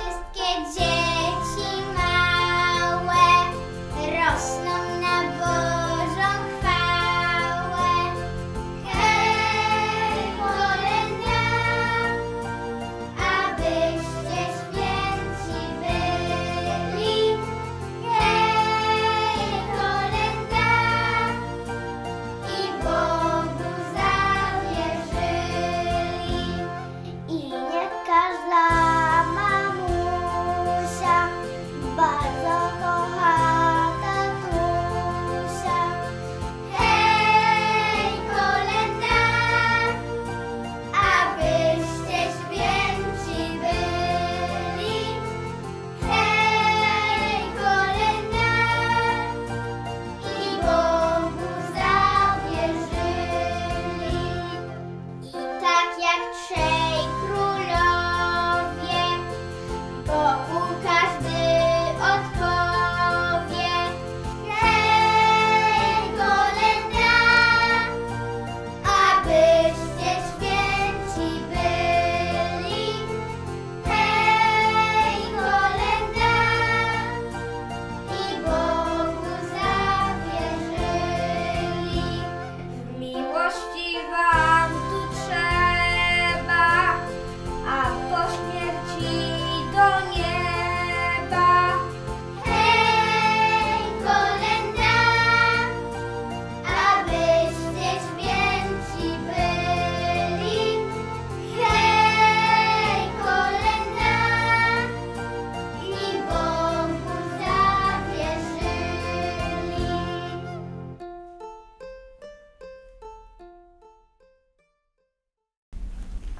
wszystkie dzieci.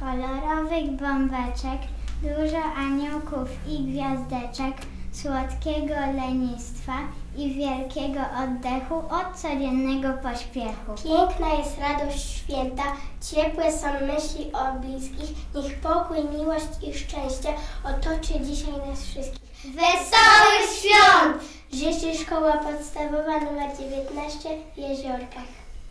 Wesołych bombeczek, dużo aniołków i gwiazdeczek, słodkiego lenistwa i wielkiego oddechu od codziennego pośpiechu. Piękna jest radość święta, ciepłe są myśli o bliskich. Niech pokój, miłość i szczęście otoczy dzisiaj nas wszystkich. Wesołych świąt! Życzy Szkoła Podstawowa nr 19 w Jeziorkach.